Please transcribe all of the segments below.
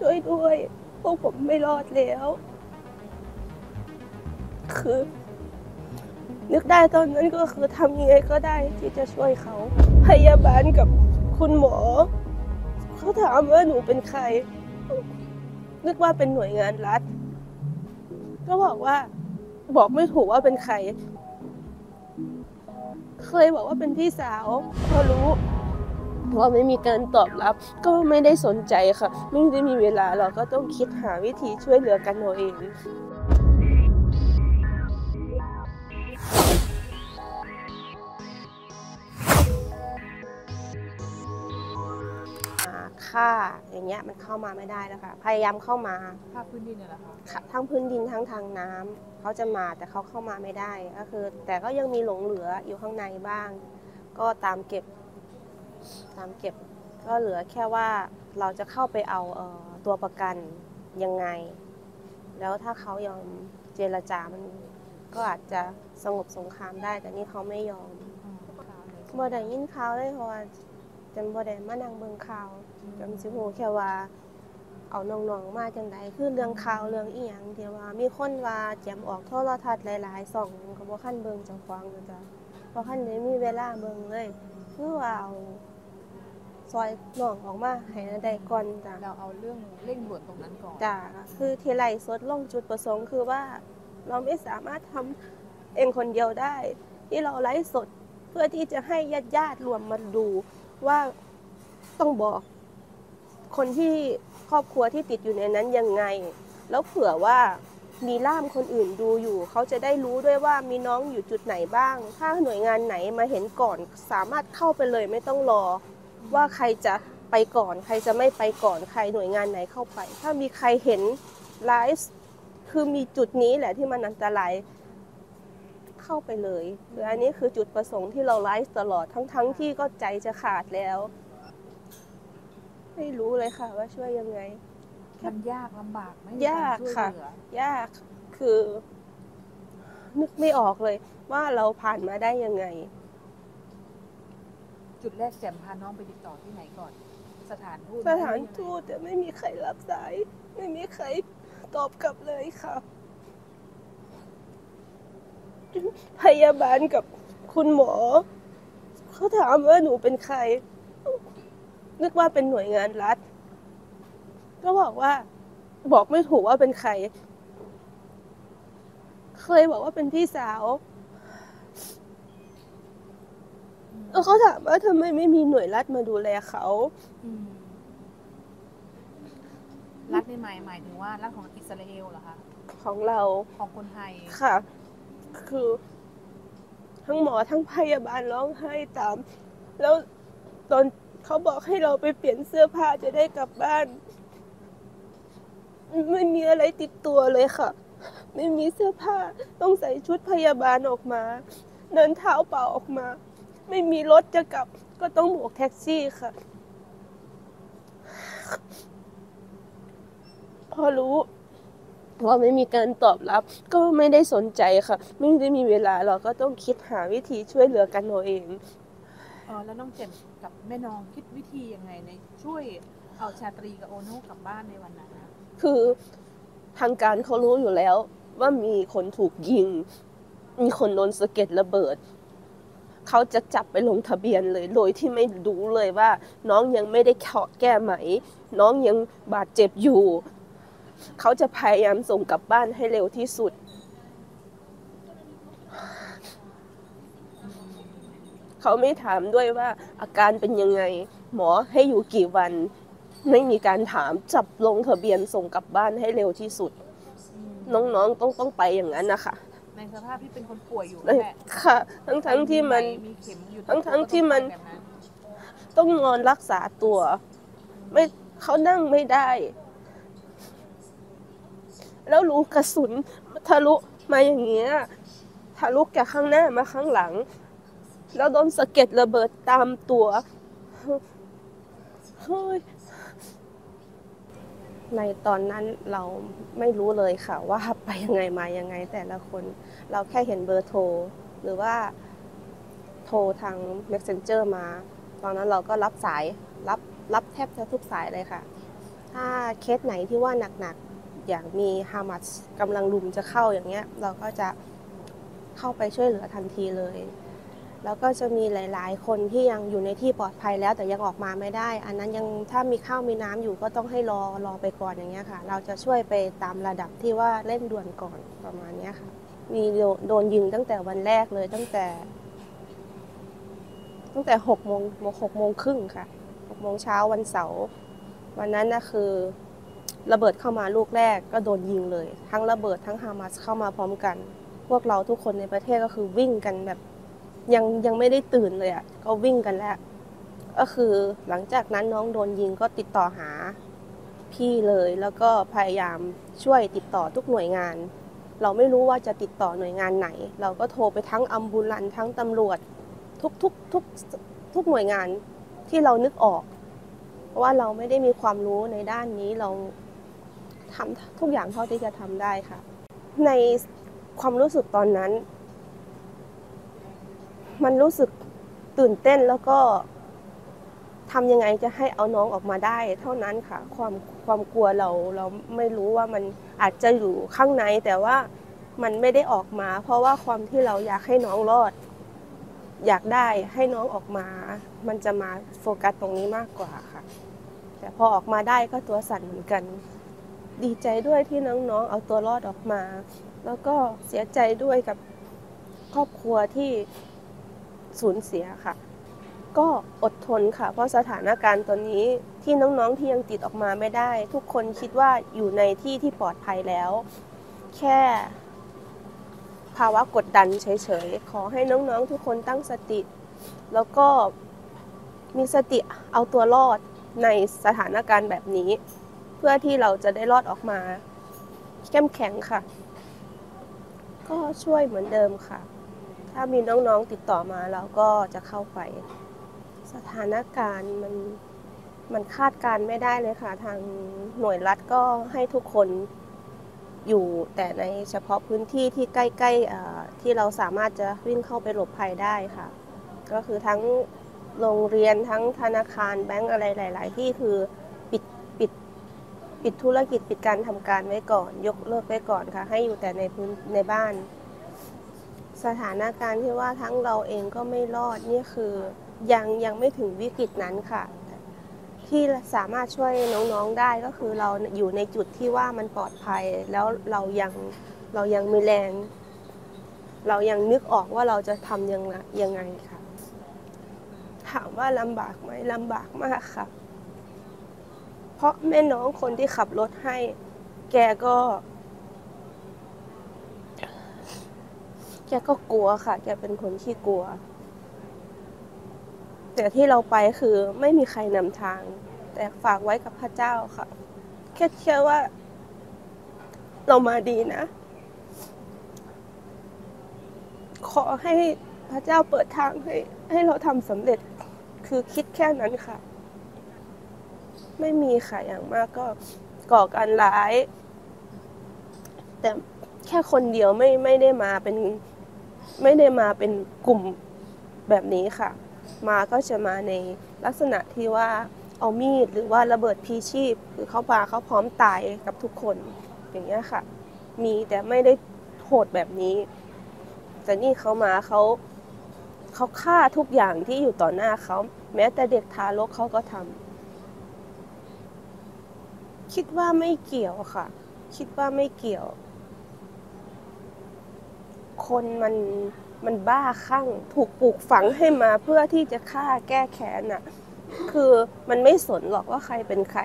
ช่วยด้วย พวกผมไม่รอดแล้ว คือ นึกได้ตอนนั้นก็คือทำยังไงก็ได้ที่จะช่วยเขา พยาบาลกับคุณหมอ เขาถามว่าหนูเป็นใคร นึกว่าเป็นหน่วยงานรัฐ ก็บอกว่า บอกไม่ถูกว่าเป็นใคร เคยบอกว่าเป็นพี่สาวพอรู้ ว่าไม่มีการตอบรับก็ไม่ได้สนใจค่ะ ไม่ได้มีเวลาเราก็ต้องคิดหาวิธีช่วยเหลือกันเอาเองอ่าค่าอย่างเงี้ยมันเข้ามาไม่ได้แล้วค่ะ พยายามเข้ามาภาคพื้นดินเนี่ยแหละคะค่ะทั้งพื้นดินทั้งทางน้ำเขาจะมาแต่เขาเข้ามาไม่ได้ก็คือ แต่ก็ยังมีหลงเหลืออยู่ข้างในบ้าง ก็ตามเก็บ ตามเก็บก็เหลือแค่ว่าเราจะเข้าไปเอาเออตัวประกันยังไง แล้วถ้าเขายอมเจรจามันก็อาจจะสงบสงครามได้ แต่นี่เขาไม่ยอมอืมเลยบ่ได้ยินข่าวเลยเพราะว่าจำบ่ได้มานั่งเบิ่งข่าวจำสิฮู้แค่ว่า เอาน้องๆมาจังใดคือเรื่องข่าวเรื่องอีหยังที่ว่ามีคนว่าแจมออกโทรทัศน์หลายๆช่องก็บ่คันเบิ่งจ้าของก็จ้ะบ่คันได้มีเวลาเบิ่งเลย คือว่าเอา ซอยน้องออกมาให้ได้ก่อนจ้ะเราเอาเรื่องเร่งด่วนตรงนั้นก่อนจ้ะคือที่ไล่สดลงจุดประสงค์คือว่าเราไม่สามารถทำเองคนเดียวได้ ที่เราไลฟ์สดเพื่อที่จะให้ญาติญาติๆรวมมาดูว่าต้องบอกคนที่ครอบครัวที่ติดอยู่ในนั้นยังไง แล้วเผื่อว่ามีล่ามคนอื่นดูอยู่ เขาจะได้รู้ด้วยว่ามีน้องอยู่จุดไหนบ้าง ถ้าหน่วยงานไหนมาเห็นก่อน สามารถเข้าไปเลยไม่ต้องรอ ว่าใครจะไปก่อน ใครจะไม่ไปก่อนใครหน่วยงานไหนเข้าไป ถ้ามีใครเห็นไลฟ์คือมีจุดนี้แหละที่มันอันตรายเข้าไปเลยคืออันนี้คือจุดประสงค์ที่เราไลฟ์ตลอดทั้งๆทที่ก็ใจจะขาดแล้ว ไม่รู้เลยค่ะ ว่าช่วยยังไง มันยากลำบากไหมยากรช่วยค่ะเหลือยากคือ นึกไม่ออกเลยว่าเราผ่านมาได้ยังไง จุดแรกแจมพาน้องไปติดต่อที่ไหนก่อน สถานทูตสถานทูตแต่ไม่มีใครรับสาย ไม่มีใครตอบกลับเลยค่ะ พยาบาลกับคุณหมอ เขาถามว่าหนูเป็นใคร นึกว่าเป็นหน่วยงานรัฐ ก็บอกว่า บอกไม่ถูกว่าเป็นใคร เคยบอกว่าเป็นพี่สาว แล้วเขาถามว่าทำไมไม่มีหน่วยรัฐมาดูแลเขาอืมรัฐในหมายหมายถึงว่ารัฐของอิสราเอลเหรอคะของเราของคนไทยค่ะ คือ ทั้งหมอทั้งพยาบาลร้องไห้ตาม แล้วตอนเขาบอกให้เราไปเปลี่ยนเสื้อผ้าจะได้กลับบ้าน ไม่มีอะไรติดตัวเลยค่ะ ไม่มีเสื้อผ้าต้องใส่ชุดพยาบาลออกมา เดินเท้าเปล่าออกมา ไม่มีรถจะกลับ ก็ต้องบวกแท็กซี่ค่ะ พอรู้ว่าไม่มีการตอบรับ ก็ไม่ได้สนใจค่ะ ไม่ได้มีเวลาเราก็ต้องคิดหาวิธีช่วยเหลือกันเอาเองเออแล้วน้องเจมส์กับแม่น้องคิดวิธียังไงในช่วยเอาชาตรีกับโอโน่กลับบ้านในวันนั้นนะคือทางการเขารู้อยู่แล้วว่ามีคนถูกยิง มีคนโดนสะเก็ดระเบิด เขาจะจับไปลงทะเบียนเลย โดยที่ไม่รู้เลยว่า น้องยังไม่ได้เคาะแก้ไหม น้องยังบาดเจ็บอยู่ เขาจะพยายามส่งกลับบ้านให้เร็วที่สุด เขาไม่ถามด้วยว่าอาการเป็นยังไง หมอให้อยู่กี่วัน ไม่มีการถามจับลงทะเบียนส่งกลับบ้านให้เร็วที่สุด น้องๆต้องต้องไปอย่างนั้นนะคะ ในสภาพที่เป็นคนป่วยอยู่เอ้นั่ยนแหละค่ะ ทั้งทั้งๆที่มันมีเข็มอยู่ทั้งทั้งที่มันแบบนั้นต้องนอนรักษาตัว ไม่เขานั่งไม่ได้ แล้วรูกระสุนทะลุมาอย่างเงี้ยทะลุจากข้างหน้ามาข้างหลัง แล้วโดนสะเก็ดระเบิดตามตัวเฮ้ย ในตอนนั้นเราไม่รู้เลยค่ะว่าไปยังไงมายังไงแต่ละคน เราแค่เห็นเบอร์โทร หรือว่าโทรทาง messenger มา ตอนนั้นเราก็รับสายรับรับแทบจะทุกสายเลยค่ะ ถ้าเคสไหนที่ว่าหนักๆ อย่างมีฮามาสกำลังลุมจะเข้าอย่างเงี้ย เราก็จะเข้าไปช่วยเหลือทันทีเลย แล้วก็จะมีหลาย ๆ คนที่ยังอยู่ในที่ปลอดภัยแล้วแต่ยังออกมาไม่ได้ อันนั้นยังถ้ามีข้าวมีน้ำอยู่ก็ต้องให้รอรอไปก่อนอย่างเงี้ยค่ะ เราจะช่วยไปตามระดับที่ว่าเร่งด่วนก่อนประมาณเนี้ยค่ะ มีโดโดนยิงตั้งแต่วันแรกเลยตั้งแต่ ตั้งแต่หกโมงหกโมงครึ่งค่ะหกโมงเช้าวันเสาร์วันนั้นนะคือ ระเบิดเข้ามาลูกแรกก็โดนยิงเลย ทั้งระเบิดทั้งฮามาสเข้ามาพร้อมกัน พวกเราทุกคนในประเทศก็คือวิ่งกันแบบ ยังยังไม่ได้ตื่นเลยอะก็วิ่งกันแล้ว ก็คือหลังจากนั้นน้องโดนยิงก็ติดต่อหาพี่เลยแล้วก็พยายามช่วยติดต่อทุกหน่วยงาน เราไม่รู้ว่าจะติดต่อหน่วยงานไหน เราก็โทรไปทั้งอัมบูลันทั้งตำรวจ ทุกทุกทุกทุกหน่วยงานที่เรานึกออก เพราะว่าเราไม่ได้มีความรู้ในด้านนี้เราทำทุกอย่างเท่าที่จะทำได้ค่ะ ในความรู้สึกตอนนั้น มันรู้สึกตื่นเต้นแล้วก็ทำยังไงจะให้เอาน้องออกมาได้ เท่านั้นค่ะ ความความกลัวเราเราไม่รู้ว่ามันอาจจะอยู่ข้างในแต่ว่ามันไม่ได้ออกมา เพราะว่าความที่เราอยากให้น้องรอด อยากได้ให้น้องออกมา มันจะมาโฟกัสตรงนี้มากกว่าค่ะ แต่พอออกมาได้ก็ตัวสั่นเหมือนกัน ดีใจด้วยที่น้องๆ เอาตัวรอดออกมา แล้วก็เสียใจด้วยกับครอบครัวที่ สูญเสียค่ะ ก็อดทนค่ะ เพราะสถานการณ์ตอนนี้ที่น้องๆที่ยังติดออกมาไม่ได้ ทุกคนคิดว่าอยู่ในที่ที่ปลอดภัยแล้ว แค่ภาวะกดดันเฉยๆ ขอให้น้องๆทุกคนตั้งสติ แล้วก็มีสติเอาตัวรอดในสถานการณ์แบบนี้ เพื่อที่เราจะได้รอดออกมาเข้มแข็งค่ะ ก็ช่วยเหมือนเดิมค่ะ ถ้ามีน้องๆติดต่อมาเราก็จะเข้าไป สถานการณ์มันมันคาดการณ์ไม่ได้เลยค่ะ ทางหน่วยรัฐก็ให้ทุกคนอยู่แต่ในเฉพาะพื้นที่ที่ใกล้ๆที่เราสามารถจะวิ่งเข้าไปหลบภัยได้ค่ะ ก็คือทั้งโรงเรียนทั้งธนาคารแบงก์อะไรหลาย ๆ ที่คือปิดปิดปิดธุรกิจปิดการทำการไว้ก่อน ยกเลิกไว้ก่อนค่ะ ให้อยู่แต่ในพื้นในบ้าน สถานการณ์ที่ว่าทั้งเราเองก็ไม่รอดนี่คือยังยังไม่ถึงวิกฤตนั้นค่ะ ที่สามารถช่วยน้องๆได้ก็คือเราอยู่ในจุดที่ว่ามันปลอดภัย แล้วเรายังเรายังมีแรง เรายังนึกออกว่าเราจะทำยังไงยังไงค่ะ ถามว่าลำบากไหมลำบากมากค่ะ เพราะแม่น้องคนที่ขับรถให้ แกก็ แกก็กลัวค่ะ แกเป็นคนที่กลัว แต่ที่เราไปคือไม่มีใครนำทาง แต่ฝากไว้กับพระเจ้าค่ะ แค่เชื่อว่า เรามาดีนะ ขอให้พระเจ้าเปิดทางให้ ให้เราทำสำเร็จ คือคิดแค่นั้นค่ะ ไม่มีค่ะอย่างมากก็ก่อการร้าย แต่แค่คนเดียวไม่ไม่ได้มาเป็น ไม่ได้มาเป็นกลุ่มแบบนี้ค่ะ มาก็จะมาในลักษณะที่ว่าเอามีดหรือว่าระเบิดพีชีพ คือเขามาเขาพร้อมตายกับทุกคนอย่างเงี้ยค่ะ มีแต่ไม่ได้โหดแบบนี้ แต่นี่เขามาเขาเขาฆ่าทุกอย่างที่อยู่ต่อหน้าเขา แม้แต่เด็กทารกเขาก็ทำคิดว่าไม่เกี่ยวค่ะ คิดว่าไม่เกี่ยว คนมันมันบ้าคลั่งถูกปลูกฝังให้มาเพื่อที่จะฆ่าแก้แค้นน่ะคือมันไม่สนหรอกว่าใครเป็นใคร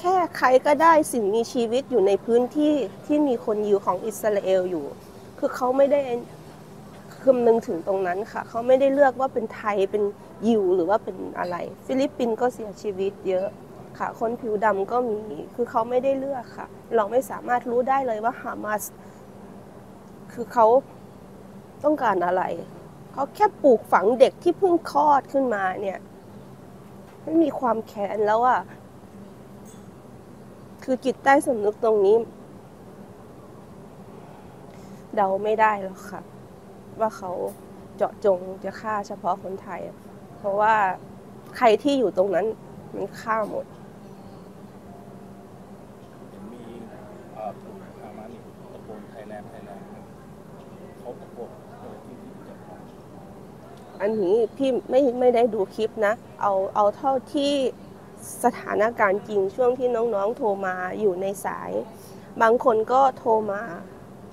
แค่ใครก็ได้สิ่งมีชีวิตอยู่ในพื้นที่ที่มีคนยิวของอิสราเอลอยู่ คือเขาไม่ได้คำนึงถึงตรงนั้นค่ะ เขาไม่ได้เลือกว่าเป็นไทยเป็นยิวหรือว่าเป็นอะไร ฟิลิปปินส์ก็เสียชีวิตเยอะค่ะ คนผิวดำก็มีคือเขาไม่ได้เลือกค่ะ เราไม่สามารถรู้ได้เลยว่าฮามาสคือเขา ต้องการอะไรเขาแค่ปลูกฝังเด็กที่เพิ่งคลอดขึ้นมาเนี่ย ไม่มีความแค้นแล้วอะคือจิตใต้สำนึกตรงนี้ เดาไม่ได้หรอกค่ะ ว่าเขาเจาะจงจะฆ่าเฉพาะคนไทย เพราะว่าใครที่อยู่ตรงนั้นมันฆ่าหมดฮามาสนี่ตะโกนไทยแลนด์ไทยแลนด์ เขาตะโกนเออที่ที่จะฟังอันนี้พี่ไม่ไม่ได้ดูคลิปนะ เอาเอาเท่าที่สถานการณ์จริงช่วงที่น้องๆโทรมาอยู่ในสาย บางคนก็โทรมา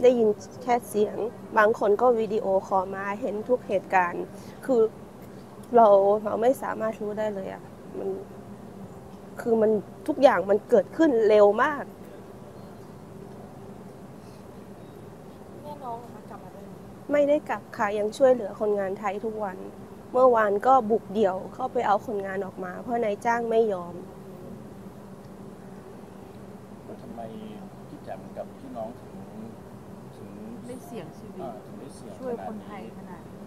ได้ยินแค่เสียง บางคนก็วิดีโอคอลมาเห็นทุกเหตุการณ์ คือเราเราไม่สามารถรู้ได้เลยอะมันคือมันทุกอย่างมันเกิดขึ้นเร็วมาก แม่น้องนะคะกลับมา ได้ไหมไม่ได้กลับค่ะยังช่วยเหลือคนงานไทยทุกวัน เมื่อวานก็บุกเดี่ยวเข้าไปเอาคนงานออกมา เพราะนายจ้างไม่ยอมแล้วทำไมพี่แจ่มกับพี่น้องถึงถึงได้เสี่ยงชีวิตอ่าถึงได้เสี่ยงช่วยขนาคดนไทยนี้ขนาดนี้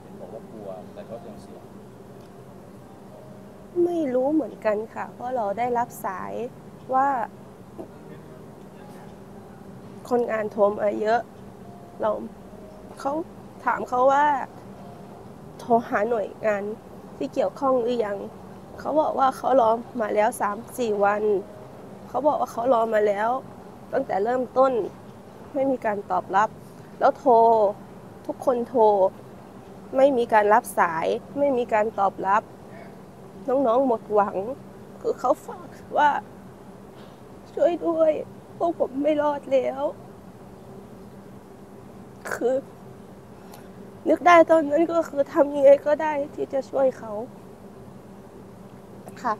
เห็นบอกว่ากลัวแต่ก็ยังเสี่ยงไม่รู้เหมือนกันค่ะ เพราะเราได้รับสายว่า คนงานโทรมาเยอะ เรา เขาถามเขาว่า โทรหาหน่วยงานที่เกี่ยวข้องหรือยังเขาบอกว่าเขารอมาแล้วสามสี่วันเขาบอกว่าเขารอมาแล้ว ตั้งแต่เริ่มต้นไม่มีการตอบรับ แล้วโทรทุกคนโทร ไม่มีการรับสาย ไม่มีการตอบรับ น้องๆหมดหวัง คือเขาฝากว่า ช่วยด้วย พวกผมไม่รอดแล้ว คือ นึกได้ตอนนั้นก็คือทำยังไงก็ได้ที่จะช่วยเขาค่ะ